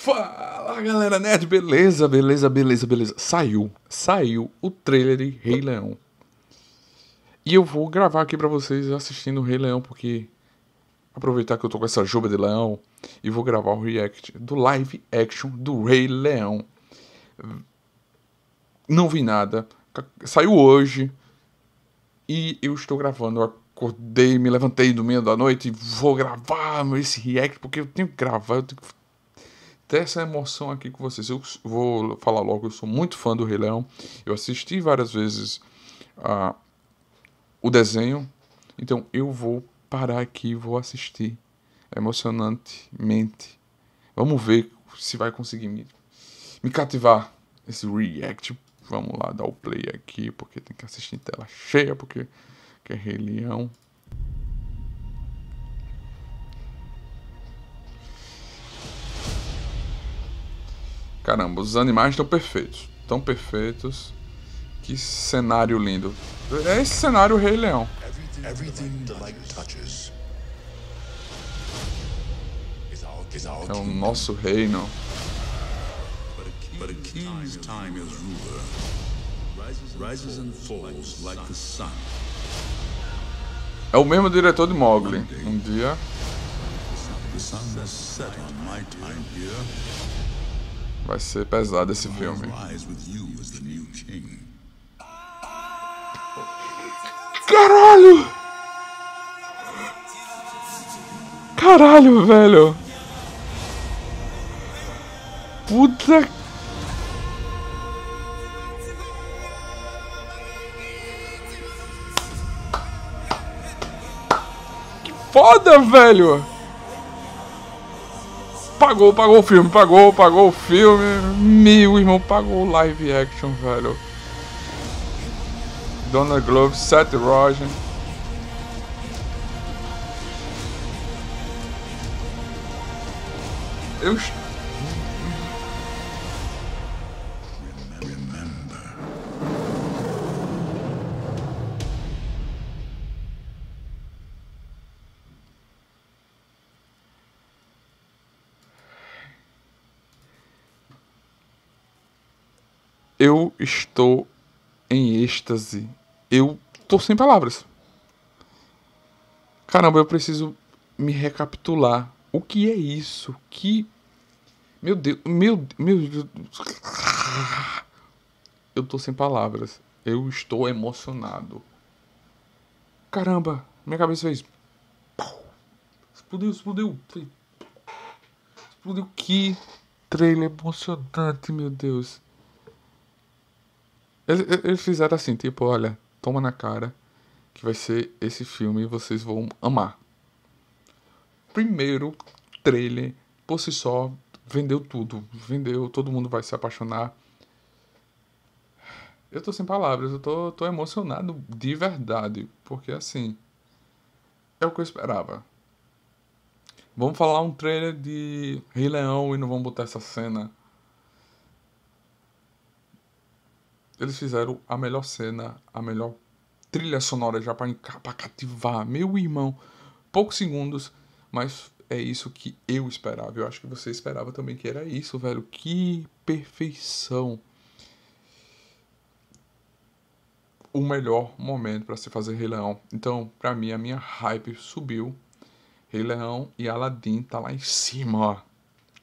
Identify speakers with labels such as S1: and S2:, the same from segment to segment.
S1: Fala galera nerd, beleza, beleza, beleza, beleza. Saiu, saiu o trailer de Rei Leão. E eu vou gravar aqui pra vocês assistindo o Rei Leão, porque aproveitar que eu tô com essa juba de leão e vou gravar o react do live action do Rei Leão. Não vi nada, saiu hoje e eu estou gravando. Eu acordei, me levantei do meio da noite e vou gravar esse react porque eu tenho que gravar, eu tenho que ter essa emoção aqui com vocês. Eu vou falar logo, eu sou muito fã do Rei Leão. Eu assisti várias vezes uh, o desenho, então eu vou parar aqui e vou assistir emocionantemente. Vamos ver se vai conseguir me, me cativar esse react. Vamos lá dar o play aqui, porque tem que assistir em tela cheia, porque que é Rei Leão. Caramba, os animais estão perfeitos. Tão perfeitos. Que cenário lindo. É esse cenário Rei Leão. É o nosso reino. But a king's time as ruler rises and falls like the sun. É o mesmo diretor de Mowgli. Um dia. The sun has set on my time here. Vai ser pesado esse filme. Caralho! Caralho, velho! Puta Que foda, velho! Pagou, pagou o filme, pagou, pagou o filme. Meu irmão, pagou o live action, velho. Donald Glover, Seth Rogen. Eu Eu estou em êxtase. Eu tô sem palavras. Caramba, eu preciso me recapitular. O que é isso? Que. Meu Deus. Meu. Meu. Eu tô sem palavras. Eu estou emocionado. Caramba, minha cabeça fez. Explodiu, explodiu. Explodiu. Que trailer emocionante, meu Deus. Eles, eles fizeram assim, tipo, olha, toma na cara que vai ser esse filme e vocês vão amar. Primeiro trailer, por si só, vendeu tudo. Vendeu, todo mundo vai se apaixonar. Eu tô sem palavras, eu tô, tô emocionado de verdade. Porque assim. É o que eu esperava. Vamos falar um trailer de Rei Leão e não vamos botar essa cena Eles fizeram a melhor cena, a melhor trilha sonora já para cativar. Meu irmão, poucos segundos, mas é isso que eu esperava. Eu acho que você esperava também que era isso, velho. Que perfeição. O melhor momento para se fazer Rei Leão. Então, para mim, a minha hype subiu. Rei Leão e Aladdin tá lá em cima, ó.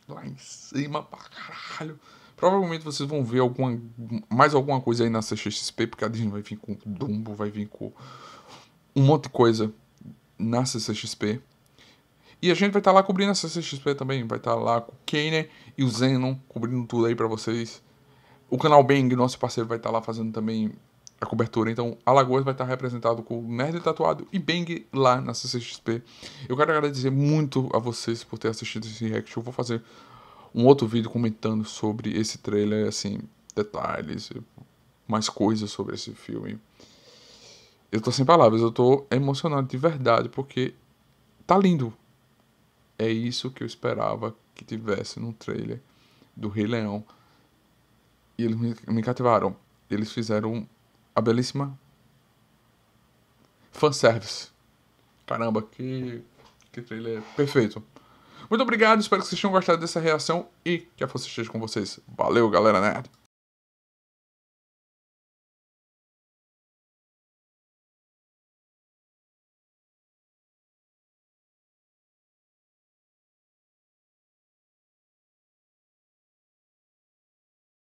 S1: Lá em cima pra caralho. Provavelmente vocês vão ver alguma, mais alguma coisa aí na CXP, porque a Disney vai vir com Dumbo, vai vir com um monte de coisa na CCXP. E a gente vai estar tá lá cobrindo a CCXP também. Vai estar tá lá com o Kane e o Zenon cobrindo tudo aí para vocês. O canal Bang, nosso parceiro, vai estar tá lá fazendo também a cobertura. Então, Alagoas vai estar representado com o Nerd Tatuado e Bang lá na CCXP. Eu quero agradecer muito a vocês por ter assistido esse react. Eu vou fazer um outro vídeo comentando sobre esse trailer, assim, detalhes, mais coisas sobre esse filme. Eu tô sem palavras, eu tô emocionado de verdade, porque tá lindo. É isso que eu esperava que tivesse no trailer do Rei Leão. E eles me, cativaram. Eles fizeram a belíssima fanservice. Caramba, que, que trailer perfeito. Muito obrigado, espero que vocês tenham gostado dessa reação e que a força esteja com vocês. Valeu, galera nerd!